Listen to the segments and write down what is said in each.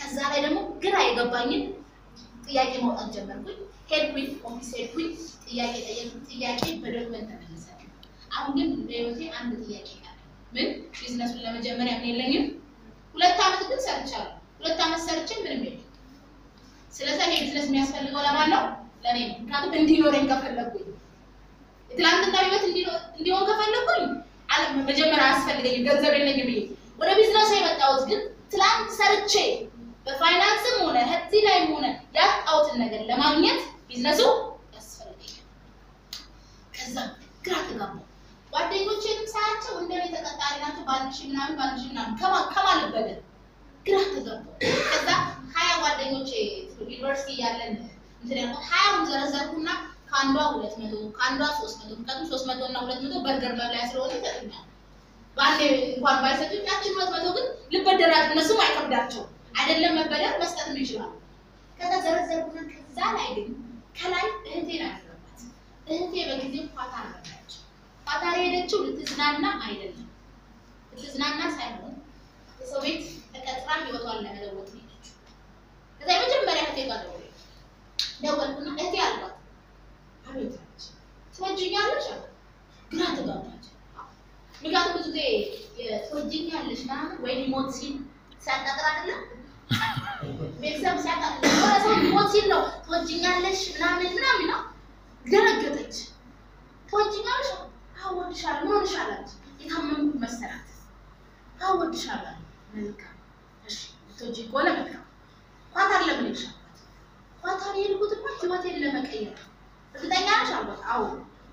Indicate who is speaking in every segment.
Speaker 1: ከዛ ላይ ደግሞ ግራ የገባኝን ጥያቄ ማውጣት ጀመርኩኝ። ሄድኩኝ፣ office ሄድኩኝ፣ ጥያቄ ጠየቅኩኝ። ጥያቄ በ document ተመለሰ። አሁን ግን በህይወቴ አንድ ጥያቄ ቀረ። ምን ቢዝነሱን ለመጀመሪያ ምን የለኝም። ሁለት ዓመት ግን ሰርቻለሁ። ሁለት ዓመት ሰርቼ ምንም የለም። ስለዚህ ቢዝነስ የሚያስፈልገው ለማን ነው? ለእኔ ነው። ምክንያቱም እንዲኖረኝ ከፈለጉኝ የትላንትና ህይወት እንዲሆን አለ- መጀመሪያ አያስፈልገኝም ገንዘብ የለኝም ብዬ ወደ ቢዝነሱ የመጣሁት ግን ትላንት ሰርቼ በፋይናንስም ሆነ እዚህ ላይም ሆነ ያጣሁትን ነገር ለማግኘት ቢዝነሱ ያስፈልገኛል። ከዛ ግራ ተጋባሁ። ጓደኞቼንም ሳያቸው እንደኔ ተቀጣሪ ናቸው። በአንድ ምናምን በአንድ ምናምን ከማ- ከማለት በደል ግራ ተጋባሁ። ከዛ ሀያ ጓደኞቼ ዩኒቨርሲቲ እያለን እንትን ያልኩት ሀያውን ዘረዘርኩና ከአንዷ ሁለት መቶ ከአንዷ ሶስት መቶ ምክንያቱም ሶስት መቶ እና ሁለት መቶ በርገር መብላያ ስለሆነ ይሰጡኛል። በአንዴ እንኳን ባይሰጡኝ ያችን ሁለት መቶ ግን ልበደራል። እነሱም አይከብዳቸው አይደለም መበደር መስጠትም ይችላሉ። ከዛ ዘረዘርኩና ከዛ ላይ ግን ከላይ እህቴን አደረባት። እህቴ በጊዜው ኳታር ነበረች። ኳታር የሄደችው ልትዝናና አይደለም፣ ልትዝናና ሳይሆን የሰው ቤት ተቀጥራ ህይወቷን ለመለወጥ ነው የሄደችው። ከዛ የመጀመሪያ እህቴ ጋር ደወልኩ። ደወልኩና እህቴ አልኳት፣ አቤት አለች። ትወጂኛለሽ ግራ ተጋባች። ምክንያቱም ብዙ ጊዜ ትወጂኛለሽ ምናምን ወይ ሊሞት ሲል ሲያቃጥር አይደለም ቤተሰብ የሆነ ሰው ሊሞት ሲል ነው ትወጂኛለሽ ምናምን ምናምን ነው። ደነገጠች። ትወጂኛለሽ? ሆንሻል አለች። የታመምኩት መሰላት። አዎ እወድሻለሁ። መልካም እሺ፣ ትወጂኝ ከሆነ መልካም። ኳታር ለምን አልኳት። ኳታር የሄድኩትማ ህይወቴን ለመቀየር እርግጠኛ ነሽ አልኳት። አዎ።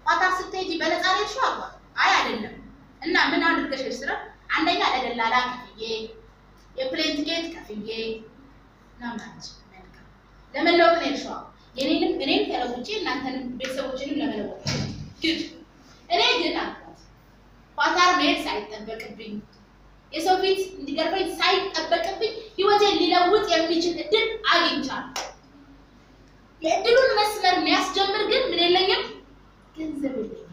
Speaker 1: ኳታር ስትሄጂ በነፃ ነው የሄድሽው አልኳት። አይ አይደለም። እና ምን አድርገሽ ስላት አንደኛ ለደላላ ከፍዬ የ plane ticket ከፍዬ አለች። መልካም ለመለወጥ ነው? አዎ። የኔንም እኔም ተለውጬ እናንተንም ቤተሰቦችንም ለመለወጥ ግን እኔ ግን አልኳት ኳታር መሄድ ሳይጠበቅብኝ የሰው ፊት እንዲገርፈኝ ሳይጠበቅብኝ ህይወቴን ሊለውጥ የሚችል እድል አግኝቻለሁ። የእድሉን መስመር የሚያስጀምር ግን ምን የለኝም፣ ገንዘብ የለኝም።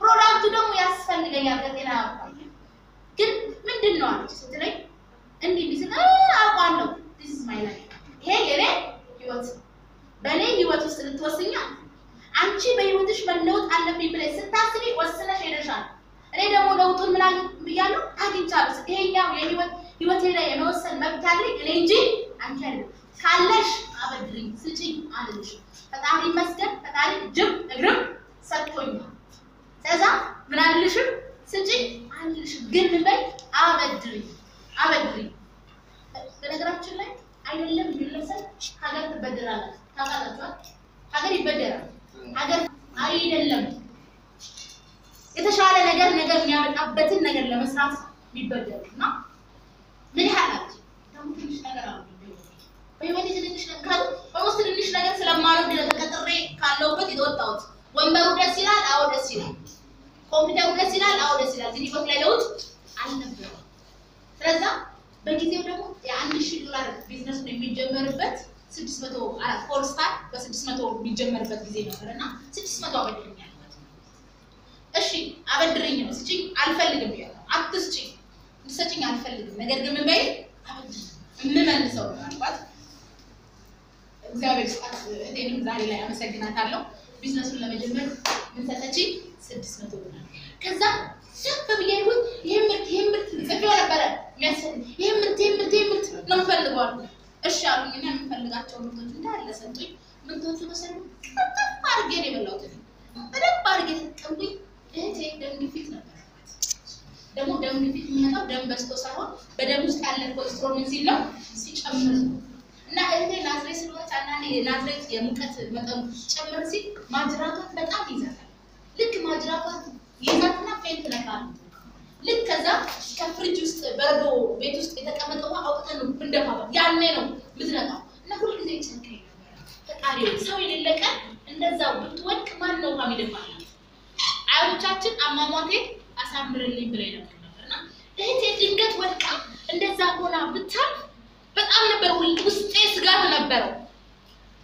Speaker 1: product ኡ ደግሞ ያስፈልገኛል ከጤና አኳያ። ግን ምንድን ነው አለች ስትለኝ እንዲህ እንዲህ ስል አውቃለሁ this is my life ይሄ የኔ ህይወት ነው። በእኔ ህይወት ውስጥ ልትወስኛ አንቺ በህይወትሽ መለወጥ አለብኝ ብለሽ ስታስቢ ወስነሽ ሄደሻል። እኔ ደግሞ ለውጡን ምን ብያለሁ አግኝቻለሁ። ይሄኛው የህይወት ህይወቴ ላይ የመወሰን መብት አለኝ እኔ እንጂ አንቺ አይደለም። ካለሽ አበድሪኝ ስጪኝ አልልሽም። ፈጣሪ ይመስገን ፈጣሪ እጅም እግርም ሰጥቶኛል። ከዛ ምን አልልሽም ስጪኝ አልልሽም፣ ግን በይ አበድሪኝ አበድሪኝ። በነገራችን ላይ አይደለም ግለሰብ ሀገር ትበደራለች። ታውቃላችኋል? ሀገር ይበደራል። ሀገር አይደለም የተሻለ ነገር ነገር የሚያመጣበትን ነገር ለመስራት የሚበደሩ እና ምን ደግሞ ትንሽ ነገር አሉ በህይወቴ ትንሽ ነገር almost ትንሽ ነገር ስለማልወድ ተቀጥሬ ካለሁበት የተወጣሁት። ወንበሩ ደስ ይላል፣ አዎ ደስ ይላል። ኮምፒውተሩ ደስ ይላል፣ አዎ ደስ ይላል። ህይወት ላይ ለውጥ አልነበረም። ስለዛ በጊዜው ደግሞ የአንድ ሺህ ዶላር ቢዝነሱን የሚጀመርበት ስድስት መቶ አራት star በስድስት መቶ የሚጀመርበት ጊዜ ነበር እና ስድስት መቶ አበድርኝ አልኳት። እሺ አበድርኝ ነው ስጭኝ አልፈልግም ብያለሁ። አትስጭኝ እንድትሰጭኝ አልፈልግም፣ ነገር ግን ምን በይ የምመልሰው ነው እግዚአብሔር ስጣት። እኔንም ዛሬ ላይ አመሰግናታለሁ። ቢዝነሱን ለመጀመር ምን ሰጠችኝ? ስድስት መቶ ዶላር። ከዛ ሸፍ ብዬ ይሁን ይህ ምርት ይህ ምርት ጽፌው ነበረ የሚያስፈልግ ይህ ምርት ይህ ምርት ይህ ምርት ነው የምፈልገው እሺ አሉኝና የምፈልጋቸው ምርቶች እንዳለ ሰጡኝ። ምርቶቹ ተሰሉ ቅጥፍ አድርጌ ነው የበላሁት። በደንብ አድርጌ ተጠቀምኩኝ። እህቴ ደም ግፊት ነበር ደግሞ ደም ግፊት የሚመጣው ደም በዝቶ ሳይሆን በደም ውስጥ ያለ ኮሌስትሮል ሲል ነው ሲጨምር እና እህቴ ናዝሬት ስለሆነች አንዳንዴ የናዝሬት የሙቀት መጠኑ ጨምር ሲል ማጅራቷን በጣም ይዛታል። ልክ ማጅራቷን ይዛትና faint ነካል። ልክ ከዛ ከፍሪጅ ውስጥ በረዶ ቤት ውስጥ የተቀመጠ ውሃ አውጥተን ነው ምንደፋበት። ያኔ ነው ምትነቃው። እና ሁልጊዜ ነበር። ፈጣሪ ሰው የሌለ ቀን እንደዛው ብትወድቅ ማን ነው ውሃ የሚደፋላት? አያቶቻችን አሟሟቴ አሳምርልኝ ይነግሩ ነበር። እና እህቴ ድንገት ወድቃ እንደዛ ሆና ብታልፍ በጣም ነበር ውስጤ ስጋት ነበረው።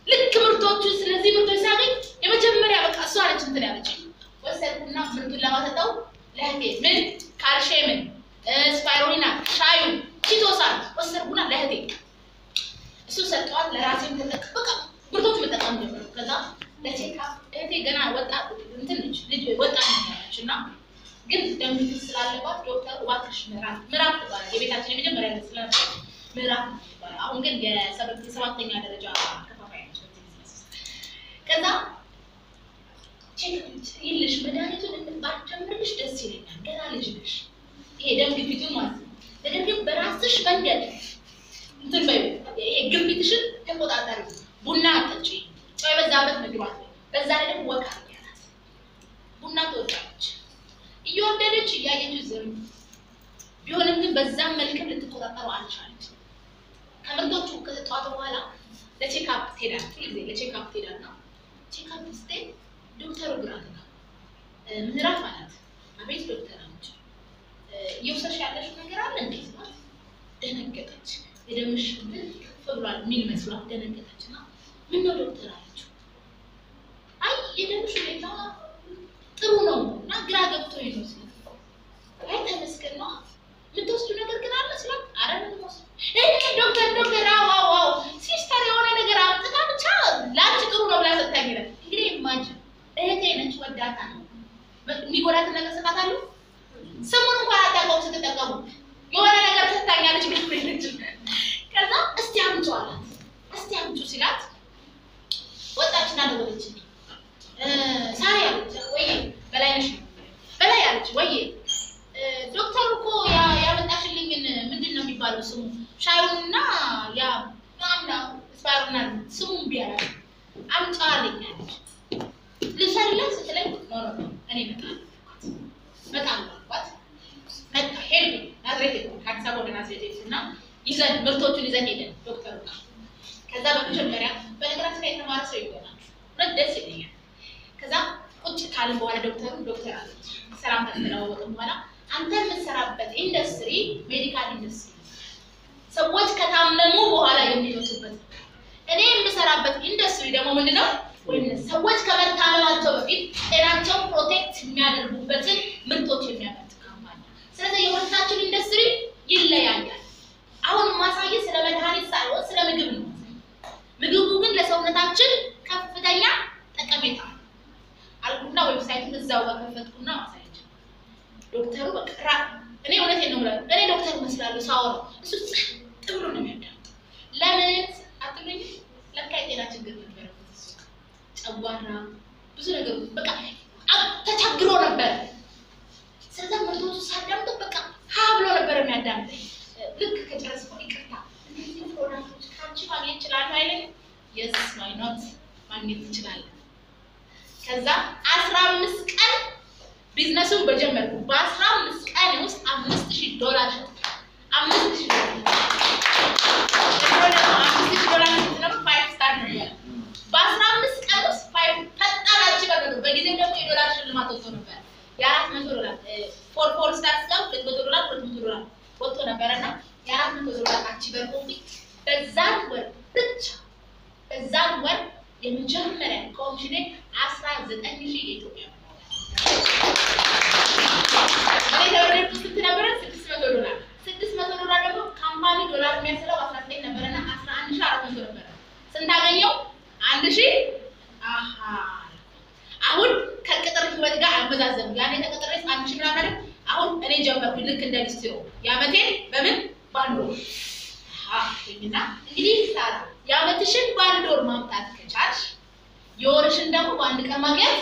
Speaker 1: ልክ ምርቶቹን ስለዚህ ምርቶች ሳገኝ የመጀመሪያ በቃ እሷ አለች እንትን ያለች ወሰድኩና ምርቱን ለማሰጠው ለእህቴ ምን ካልሽየምን፣ ስፓይሮኒና፣ ሻዩ፣ ቺቶሳን ወሰድኩና ለእህቴ እሱ ሰጠዋት። ለራሴ በቃ ብርቶች መጠቀም ጀመሩ። ከዛ ለቼካፕ እህቴ ገና ወጣ እንትን ልጅ ወጣ ነች እና ግን ደም ስላለባት ዶክተር እባክሽ ምዕራፍ ምዕራፍ ትባላል የቤታችን የመጀመሪያ ነት ስለ ምዕራፍ ትባላል። አሁን ግን የሰባተኛ ደረጃ ከፋፋይ ነች። ከዛ ይልሽ መድኃኒቱን ባትጀምርልሽ ደስ ይለኛል፣ ገና ልጅ ነሽ። ይሄ ደም ግፊቱን ማለት ነው። ነገር ግን በራስሽ መንገድ እንትን በይው፣ ይሄ ግፊትሽን ተቆጣጠሪ። ቡና አጠጪ፣ ጨው የበዛበት ምግብ አትበይ። በዛ ላይ ደግሞ አድርጊ አላት። ቡና ትወዳለች፣ እየወደደች እያየች ዝም ቢሆንም ግን በዛም መልክም ልትቆጣጠሩ አልቻለች። ከምርቶቹ ከተጧጧ በኋላ ለ checkup ትሄዳለች። ሁልጊዜ ለ checkup ትሄዳና checkup ስትሄድ ዶክተሩ ግራ ተጋ ምዕራፍ አላት። አቤት ዶክተር አለች። እየወሰድሽ ያለሽው ነገር አለ እንዴ ስላት ደነገጠች። የደምሽ ከፍ ብሏል የሚል መስሏት ደነገጠች እና ምነው ዶክተር አለችው። አይ የደምሽ ሁኔታ ጥሩ ነው እና ግራ ገብቶኝ ነው ስላት አይ ተመስገን ነው የምትወስዱ ነገር ግን አለ ስላት አረ ምን ወስድ ዶክተር ዶክተር አዎ አዎ አዎ sister የሆነ ነገር አምጥታ ብቻ ለአንቺ ጥሩ ነው ብላ ሰጥታኝ ይላል። እንግዲህ imagine እህቴ ነች ወዳታ ነው የሚጎዳትን ነገር ሰጣታለሁ። ስሙን እንኳን አታውቀውም ስትጠቀሙ የሆነ ነገር ሰጥታኛለች ብለች ከዛ እስቲ አምጪ አላት። እስቲ አምጪ ሲላት ወጣችና ደወለችልኝ። ሳሪ አለች ወይ በላይነሽ ነው በላይ አለች ወይ ዶክተሩ እኮ ያ- ያመጣሽልኝን ምንድን ነው የሚባለው ስሙ ሻዩንና ያ ምናምን ስፓሩና ስሙ እምቢ አላት። አምጫ አለኝ አለች። ልሰሪላት ስትለኝ no no no እኔ እመጣለሁ አልኳት። እመጣለሁ አልኳት። መጣ ሄድኩኝ ናዝሬት ሄድኩኝ ከአዲስ አበባ ወደ ናዝሬት ሄድኩ እና ይዘን ምርቶቹን ይዘን ሄደን ዶክተሩ ጋር ከዛ በመጀመሪያ በነገራችን ላይ የተማረ ሰው ይሆናል እውነት ደስ ይለኛል። ከዛ ቁጭ ካልን በኋላ ዶክተሩ ዶክተር አለች ሰላም ከተለዋወጥን በኋላ አንተ የምትሰራበት ኢንዱስትሪ medical industry ሰዎች ከታመሙ በኋላ የሚመጡበት እኔ የምሰራበት ኢንዱስትሪ ደግሞ ምንድነው? ሰዎች ከመታመማቸው በፊት ጤናቸውን protect የሚያደርጉበትን ምርቶች የሚያመርት company። ስለዚህ የሁለታችን ኢንዱስትሪ ይለያያል። አሁን ማሳየት ስለ መድኃኒት ሳይሆን ስለ ምግብ ነው። ምግቡ ግን ለሰውነታችን ከፍተኛ ጠቀሜታ አልኩና website ኡን እዛው ጋር ከፈትኩና ማሳየት ዶክተሩ በቃ እኔ እውነቴን ነው የምለው፣ እኔ ዶክተር እመስላለሁ ሳወራው፣ እሱ ጸጥ ነው የሚያዳምጠው። ለምን አትሉኝ? ለካ የጤና ችግር ነበረበት ጨጓራ፣ ብዙ ነገሩ በቃ ተቸግሮ ነበር። ስለዛ ምርቶቹ ሳዳምጠው በቃ ሀ ብሎ ነበር የሚያዳምጠኝ። ልክ ከጨረስኩ ይቅርታ እነዚህ product ኦች ከአንቺ ማግኘት ይችላሉ አይለኝም? yes why not ማግኘት ትችላለን። ከዛ አስራ አምስት ቀን ቢዝነሱን በጀመርኩ በአስራ አምስት ቀን ውስጥ አምስት ሺህ ዶላር ሸጥኩ። አምስት ሺህ ዶላር ዘንድሮ ደግሞ አምስት ሺህ ዶላር ስንት ነው? five star ነው ያለው። በአስራ አምስት ቀን ውስጥ five ፈጣን achiever በጊዜው ደግሞ የዶላር ሽልማት ወጥቶ ነበር። የአራት መቶ ዶላር ፎር ፎር ስታር ስጋ ሁለት መቶ ዶላር ሁለት መቶ ዶላር ወጥቶ ነበረ እና የአራት መቶ ዶላር አቺቨር ኮፊ በዛን ወር ብቻ በዛን ወር የመጀመሪያ ኮሚሽኔ አስራ ዘጠኝ ሺህ የኢትዮጵያ ብር ነው። እኔ የተወደድኩት ስንት ነበረ? ስድስት መቶ ዶላር። ስድስት መቶ ዶላር ደግሞ ካምፓኒ ዶላር የሚያስለው አስራ ዘጠኝ ነበረና አስራ አንድ ሺህ አራት መቶ ነበረ። ስንት አገኘው? አንድ ሺህ አሀ አሁን ከቅጥር ህይወት ጋር አመዛዘኑ። ያኔ ተቀጥሬ አንድ ሺህ ምናምን አይደል? አሁን እኔ ጀመርኩኝ ልክ እንደ ሊስትሮ የአመቴን በምን ባንድ ወር እንግዲህ ሳራ የአመትሽን በአንድ ማምጣት ከቻልሽ የወርሽን ደግሞ በአንድ ቀን ማግኘት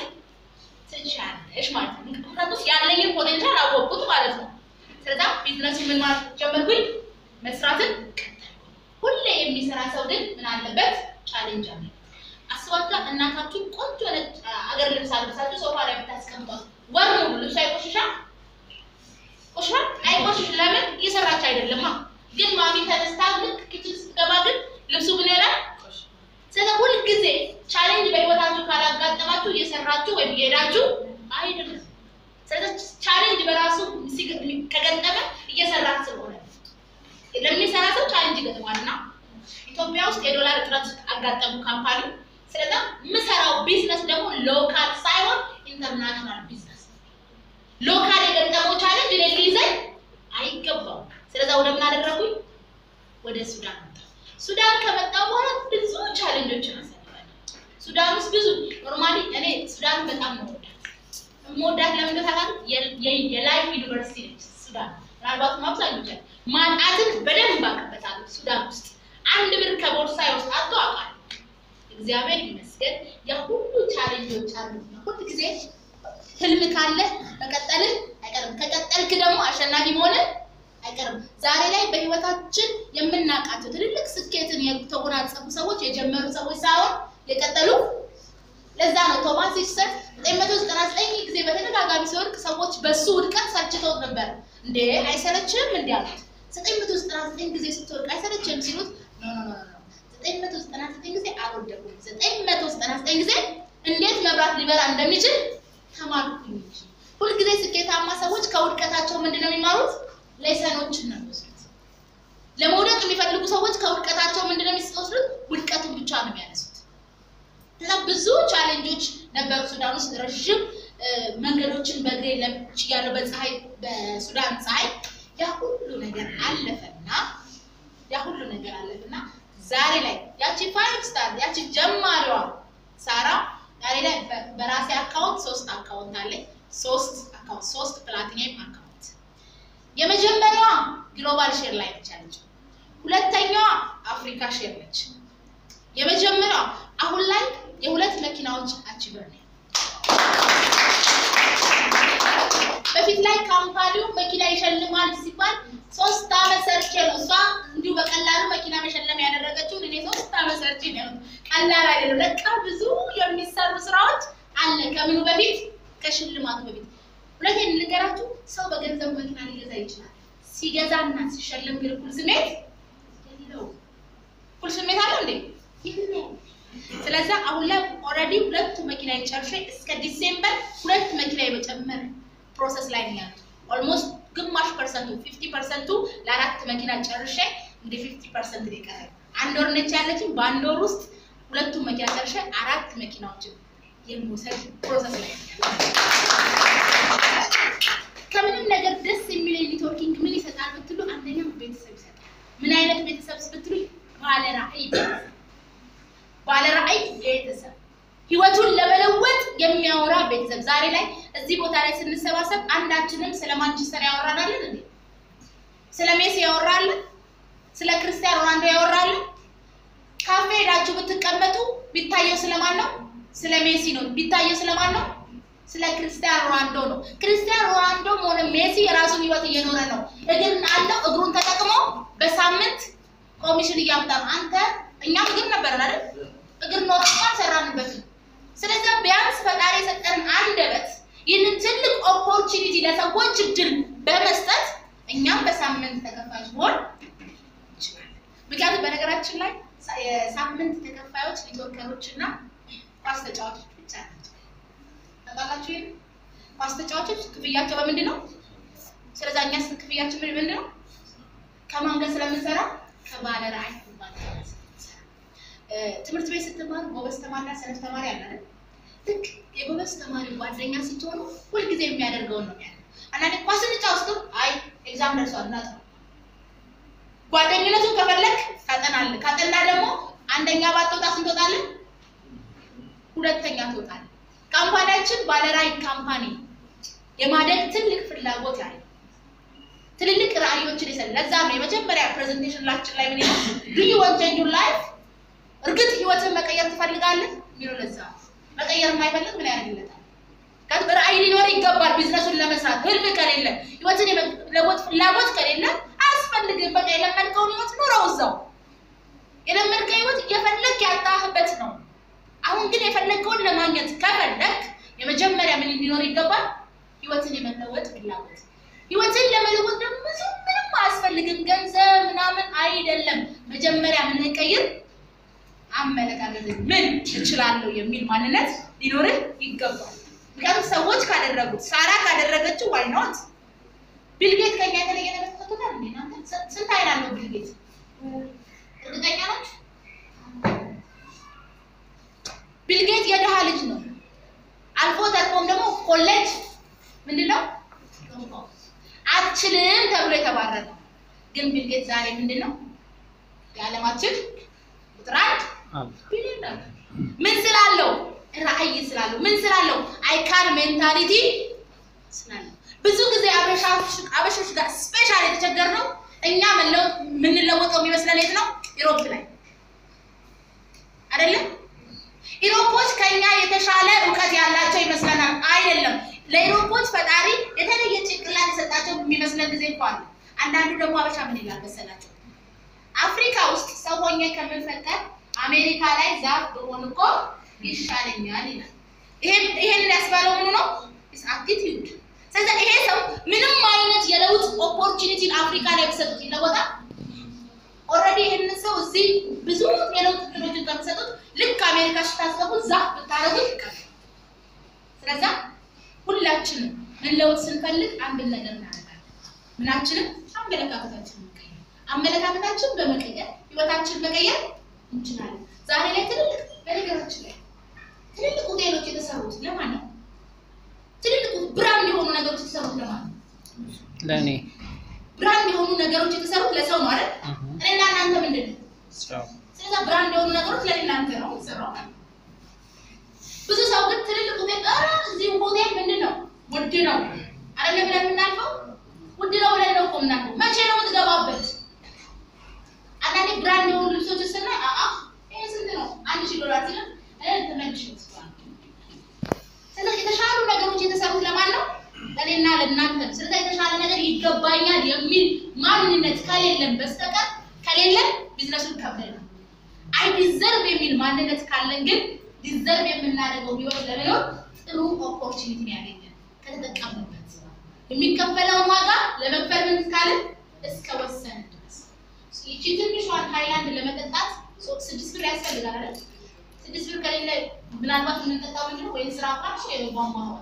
Speaker 1: ትችያለሽ ማለት ነው። ምክንያቱም ያለኝን potential አወቅኩት ማለት ነው። ስለዛ ቢዝነሱ ምን ማለት ጀመርኩኝ መስራትን ሁሌ የሚሰራ ሰው ግን ምን አለበት? challenge አለ። አስባችኋል እናታችሁ ቆንጆ ነጭ አገር ልብስ አልብሳችሁ ሶፋ ላይ ብታስቀምጧት ወር ሙሉ ልብሱ አይቆሽሻል? ለምን? እየሰራች አይደለማ። ግን mommy ተነስታ ልክ kitchen ስትገባ ግን ልብሱ ምን ይላል? ስለዚህ ሁልጊዜ challenge በህይወታችሁ ካላጋጠማችሁ እየሰራችሁ ወይም እየሄዳችሁ አይደለም። ስለዚህ challenge በራሱ ከገጠመ እየሰራ ስለሆነ ለሚሰራ ሰው challenge ይገጥማልና ኢትዮጵያ ውስጥ የዶላር እጥረት አጋጠሙ company። ስለዛ የምሰራው ቢዝነስ ደግሞ local ሳይሆን international business local የገጠመው challenge እኔ ስለዛ ወደ ምን አደረጉኝ? ወደ ሱዳን ሱዳን ከመጣ በኋላ ብዙ challenge ኦችን አሳልፋለሁ። ሱዳን ውስጥ ብዙ normally እኔ ሱዳን በጣም ነው ወዳት የምወዳት ለምን? የ life university ነች ሱዳን። ምናልባትም አብዛኞቻችን ማጣትን በደንብ አውቅበታለሁ። ሱዳን ውስጥ አንድ ብር ከቦርሳ ውስጥ አጥቶ አውቃለሁ። እግዚአብሔር ይመስገን ያ ሁሉ challenge ኦች አሉ። ሁል ጊዜ ህልም ካለ መቀጠልን አይቀርም። ከቀጠልክ ደግሞ አሸናፊ መሆንን አይቀርም። ዛሬ ላይ በህይወታችን የምናውቃቸው ትልልቅ ስኬትን የተጎናጸፉ ሰዎች የጀመሩ ሰዎች ሳይሆን የቀጠሉ ለዛ ነው ቶማስ ኤዲሰን 999 ጊዜ በተደጋጋሚ ሲወድቅ ሰዎች በሱ ውድቀት ሰልችተውት ነበር። እንዴ አይሰለችም? እንዲ አሉት። 999 ጊዜ ስትወድቅ አይሰለችም ሲሉት no no no no 999 ጊዜ አልወደቅኩም። 999 ጊዜ እንዴት መብራት ሊበራ እንደሚችል ተማርኩኝ ሁልጊዜ ስኬታማ ሰዎች ከውድቀታቸው ምንድን ነው የሚማሩት? lesson ኦችን ነው የሚወስዱት። ለመውደቅ የሚፈልጉ ሰዎች ከውድቀታቸው ምንድን ነው የሚወስዱት? ውድቀቱን ብቻ ነው የሚያነሱት። እና ብዙ challenge ኦች ነበሩ ሱዳን ውስጥ ረዥም መንገዶችን በእግሬ ለምች ያለው በፀሐይ በሱዳን ፀሐይ ያ ሁሉ ነገር አለፈና ያ ሁሉ ነገር አለፈና ዛሬ ላይ ያቺ five star ያቺ ጀማሪዋ ሳራ ዛሬ ላይ በራሴ account ሶስት account አለኝ። ሶስት account ሶስት ፕላቲኒየም የመጀመሪያዋ global share ላይ ነች ሁለተኛዋ Africa share ነች። የመጀመሪያዋ አሁን ላይ የሁለት መኪናዎች achiever ነው። በፊት ላይ company ው መኪና ይሸልማል ሲባል ሶስት አመት ሰርቼ ነው እሷ እንዲሁ በቀላሉ መኪና መሸለም ያደረገችውን እኔ ሶስት አመት ሰርቼ ነው። ቀላል አይደለም። ለካ ብዙ የሚሰሩ ስራዎች አለ ከምኑ በፊት ከሽልማቱ በፊት። ሁሌን ልንገራችሁ፣ ሰው በገንዘብ መኪና ሊገዛ ይችላል። ሲገዛና ሲሸለም ግን እኩል ስሜት የለውም። እኩል ስሜት አለው እንዴ? የለውም። ስለዚህ አሁን ላይ already ሁለቱ መኪና ጨርሼ እስከ December ሁለት መኪና የመጨመር process ላይ ነው ያሉት። almost ግማሽ percent ኡ fifty percent ኡ ለአራት መኪና ጨርሼ እንደ fifty percent ነው የቀረኝ። አንድ ወር ነች ያለችኝ። በአንድ ወር ውስጥ ሁለቱም መኪና ጨርሼ አራት መኪናዎችን የመውሰድ process ላይ ከምንም ነገር ደስ የሚለኝ networking ምን ይሰጣል ብትሉ፣ አንደኛው ቤተሰብ ይሰጣል። ምን አይነት ቤተሰብ ብትሉ፣ ባለ ቤተሰብ ባለ ቤተሰብ ህይወቱን ለመለወጥ የሚያወራ ቤተሰብ። ዛሬ ላይ እዚህ ቦታ ላይ ስንሰባሰብ አንዳችንም ስለ ማንቸስተር ያወራናለን እንዴ? ስለ ሜሲ ያወራለን? ስለ ክርስቲያን ሮናልዶ ያወራለን? ካፌ ሄዳችሁ ብትቀመጡ ቢታየው ስለማን ነው? ስለ ሜሲ ነው። ቢታየው ስለማን ነው? ስለ ክርስቲያን ሮናልዶ ነው። ክርስቲያን ሮናልዶም ሆነ ሜሲ የራሱን ህይወት እየኖረ ነው። እግር አለው። እግሩን ተጠቅሞ በሳምንት ኮሚሽን እያመጣ ነው። አንተ እኛም እግር ነበረን አይደል? እግር እንኳን ሰራንበት። ስለዚህ ቢያንስ ፈጣሪ የሰጠን አንደበት ይህንን ትልቅ opportunity ለሰዎች እድል በመስጠት እኛም በሳምንት ተከፋዮች መሆን እንችላለን። ምክንያቱም በነገራችን ላይ የሳምንት ተከፋዮች ኔትወርከሮች እና ኳስ ተጫዋቾች ብቻ ናቸው። ታውቃላችሁ? ይሄን ኳስ ተጫዋቾች ክፍያቸው በምንድን ነው? ስለዛ እኛ ክፍያችን ምን ምንድን ነው? ከማን ጋር ስለምንሰራ ከባለ ራዕይ ትምህርት ቤት ስትማሩ ጎበዝ ተማሪና ሰነፍ ተማሪ አለ? ልክ የጎበዝ ተማሪ ጓደኛ ስትሆኑ ሁልጊዜ የሚያደርገውን ነው አንዳንዴ ኳስ እንጫወት ስትሉ አይ exam ደርሷል እናጥና። ጓደኝነቱን ከፈለግ ታጠናለህ። ካጠና ደግሞ አንደኛ ባትወጣ ስንት ትወጣለህ? ሁለተኛ ትወጣለህ። company ያችን ባለራዕይ company የማደግ ትልቅ ፍላጎት ያለ ትልልቅ ራዕዮችን ይሰል ለዛ ነው የመጀመሪያ presentation ኣችን ላይ ምን ይላል? do life እርግጥ ህይወትን መቀየር ትፈልጋለህ የሚለው ለዛ መቀየር የማይፈልግ ምን ያደርግለታል? ራዕይ ሊኖር ይገባል። ቢዝነሱን ለመስራት ህልም ከሌለ ህይወትን የመለወጥ ፍላጎት ከሌለ አያስፈልግም። በቃ የለመድከውን ህይወት ኑረው እዛው። የለመድከው ህይወት እየፈለግ ያጣህበት ነው። አሁን ግን የፈለግከውን ለማግኘት ከፈለግ የመጀመሪያ ምን ሊኖር ይገባል? ህይወትን የመለወጥ ፍላጎት። ህይወትን ለመለወጥ ደግሞ ብዙ ምንም አያስፈልግም። ገንዘብ ምናምን አይደለም። መጀመሪያ ምን እንቀይር? አመለካከት ምን እችላለሁ የሚል ማንነት ሊኖርህ ይገባል። ምክንያቱም ሰዎች ካደረጉት ሳራ ካደረገችው why not ቢልጌት ከኛ የተለየ ነገር ስንት አይን አለው ቢልጌት? እርግጠኛ ናችሁ? ቢልጌት የድሃ ልጅ ነው። አልፎ ተርፎም ደግሞ ኮሌጅ ምንድን ነው አትችልም ተብሎ የተባረረ ግን ቢል ጌት ዛሬ ምንድን ነው የዓለማችን ቁጥር አንድ ምን ስላለው? ራዕይ ስላለው ምን ስላለው I can mentality ስላለው ብዙ ጊዜ አበሾች ጋር special የተቸገርነው እኛ መለወጥ የምንለወጠው የሚመስለን የት ነው? Europe ላይ አይደለም። Europe ኦች ከኛ የተሻለ እውቀት ያላቸው ይመስለናል። አይደለም። ለ Europe ኦች ፈጣሪ የተለየ ጭንቅላት የሰጣቸው የሚመስለን ጊዜ እንኳን አንዳንዱ ደግሞ አበሻ ምን ይላል መሰላቸው? አፍሪካ ውስጥ ሰው ሆኜ ከምንፈጠር አሜሪካ ላይ ዛፍ ብሆን እኮ ይሻለኛል ይላል። ይሄንን ያስባለው ምኑ ነው? attitude። ስለዚህ ይሄ ሰው ምንም አይነት የለውጥ opportunity ን አፍሪካ ላይ ቢሰጡት ይለወጣል። already ይህንን ሰው እዚህ ብዙ የለውጥ እድሎችን ከምትሰጡት ልክ አሜሪካ ስታስገቡ ዛፍ ብታረጉት ይቀር። ስለዛ ሁላችንም መለወጥ ስንፈልግ አንድን ነገር እናደርጋለን። ምናችንም አመለካከታችንን መቀየር፣ አመለካከታችን በመቀየር ህይወታችን መቀየር እንችላለን። ዛሬ ላይ ትልልቅ በነገራችን ላይ ትልልቅ ሆቴሎች የተሰሩት ለማን ነው? ትልልቅ brand የሆኑ ነገሮች የተሰሩት ነው?
Speaker 2: ለእኔ
Speaker 1: brand የሆኑ ነገሮች የተሰሩት ለሰው ነው አይደል? እኔና እናንተ ምንድን ነው? ስለዛ brand የሆኑ ነገሮች ለኔ እናንተ ነው የሚሰራው። ብዙ ሰው ግን ትልልቅ ሆቴል ኧረ እዚህ ሆቴል ምንድን ነው ውድ ነው አይደለ ብለን የምናልፈው ውድ ነው ብለን ነው እኮ የምናልፈው። መቼ ነው የምትገባበት? አንዳንዴ brand የሆኑ ልብሶች ስናይ አአ ይሄ ስንት ነው? አንድ ሺህ ዶላር ሲል እ ተመልሽ ስለዚህ የተሻሉ ነገሮች የተሰሩት ለማን ነው? ለእኔና ለእናንተ ስለዚህ የተሻለ ነገር ይገባኛል የሚል ማንነት ከሌለን በስተቀር ከሌለን ቢዝነሱን ከብደን ነው። I deserve የሚል ማንነት ካለን ግን deserve የምናደርገው ህይወት ለመኖር ጥሩ opportunity ያገኛል ከተጠቀምንበት። የሚከፈለውን ዋጋ ለመክፈል ምን ካልን እስከ ወሰን ድረስ ይቺ ትንሿን ሃይላንድ ለመጠጣት ስድስት ብር ያስፈልጋል አይደል? ስድስት ብር ከሌለ ምናልባት የምንጠጣው ምንድን ነው? ወይም ስራ ወይ ቧንቧ ውሃ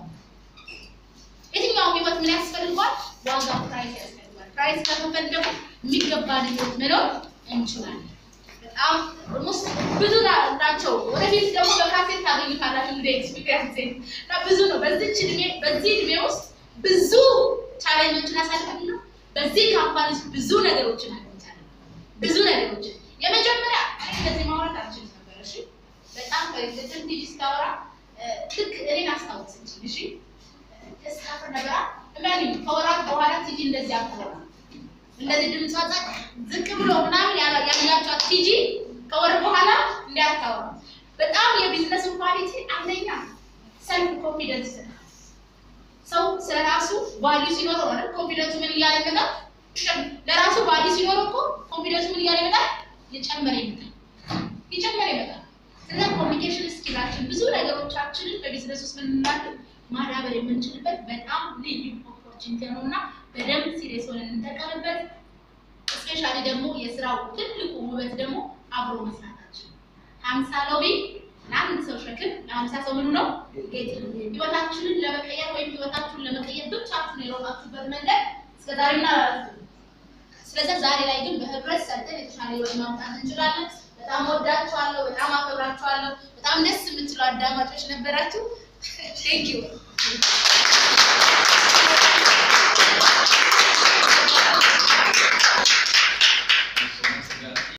Speaker 1: የትኛውም ህይወት ምን ያስፈልገዋል? ዋጋ price ያስፈልገዋል። price ከከፈል ደግሞ የሚገባን ህይወት መኖር እንችላለን። በጣም ብዙ ናቸው። ወደፊት ደግሞ በካሴት ታገኙታላችሁ እንደ experience እና ብዙ ነው። በዚች እድሜ በዚህ እድሜ ውስጥ ብዙ challenge ኦችን አሳልፈን ነው። በዚህ company ብዙ ነገሮችን አግኝቻለሁ። ብዙ ነገሮችን የመጀመሪያ እንደዚህ ማውራት አልችልም ነበር። እሺ በጣም በቅድም ቲጂ ስታወራ ልክ እኔን አስታወሰችኝ። እሺ እስካፍር ነበራ እመኒ ከወራት በኋላ ቲጂ እንደዚህ አትወራ እንደዚህ ድምጿ ጸጥ ዝቅ ብሎ ምናምን ያላ- ያላቸዋት ቲጂ ከወር በኋላ እንዲያታወራ በጣም የቢዝነስ ኳሊቲ አንደኛ ሰልፍ ኮንፊደንስ ሰው ስለራሱ ቫልዩ ሲኖረው ነው? ኮንፊደንሱ ምን እያለ ይመጣል? ለራሱ ቫልዩ ሲኖረው እኮ ኮንፊደንሱ ምን እያለ ይመጣል? እየጨመረ ይመጣል፣ እየጨመረ ይመጣል። ስለዚህ communication skill ኣችን ብዙ ነገሮቻችንን በቢዝነስ ውስጥ ምንናለን ማዳበር የምንችልበት በጣም ልዩ opportunity ነው እና በደንብ serious ሆነን እንጠቀምበት። specially ደግሞ የስራው ትልቁ ውበት ደግሞ አብሮ መስራታችን ሀምሳ ሎሚ ለአንድ ሰው ሸክም ለሀምሳ ሰው ምኑ ነው ጌጥ ህይወታችንን ለመቀየር ወይም ህይወታችሁን ለመቀየር ብቻችሁን የሮጣችሁበት መንገድ እስከዛሬ ምናላችሁ ስለዚህ ዛሬ ላይ ግን በህብረት ሰርተን የተሻለ ህይወት ማምጣት እንችላለን። በጣም ወዳችኋለሁ፣ በጣም አከብራችኋለሁ። በጣም ደስ የምትሉ አዳማጮች ነበራችሁ። thank you